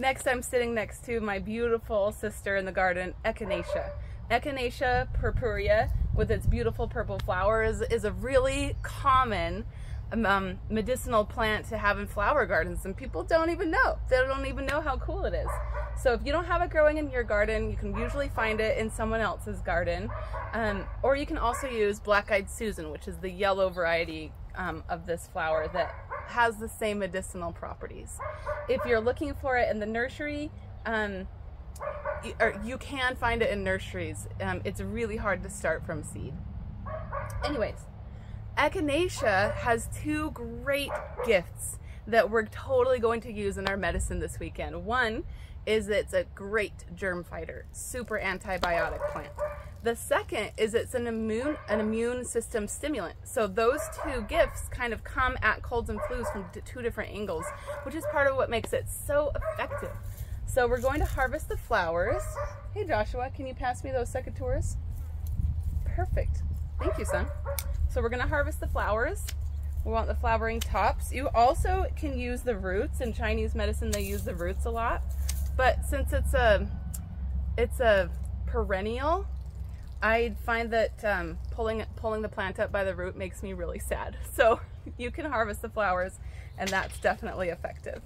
Next, I'm sitting next to my beautiful sister in the garden, Echinacea. Echinacea purpurea, with its beautiful purple flowers, is a really common um, um, medicinal plant to have in flower gardens, and people don't even know. They don't even know how cool it is. So if you don't have it growing in your garden, you can usually find it in someone else's garden. Um, or you can also use Black-Eyed Susan, which is the yellow variety um, of this flower that has the same medicinal properties. If you're looking for it in the nursery, um, you, you, can find it in nurseries. Um, it's really hard to start from seed. Anyways, Echinacea has two great gifts that we're totally going to use in our medicine this weekend. One is it's a great germ fighter, super antibiotic plant. The second is it's an immune an immune system stimulant. So those two gifts kind of come at colds and flus from two different angles, which is part of what makes it so effective. So we're going to harvest the flowers. Hey Joshua, can you pass me those secateurs? Perfect. Thank you, son. So we're gonna harvest the flowers. We want the flowering tops. You also can use the roots. In Chinese medicine, they use the roots a lot. But since it's a, it's a perennial, I find that um, pulling, pulling the plant up by the root makes me really sad. So you can harvest the flowers and that's definitely effective.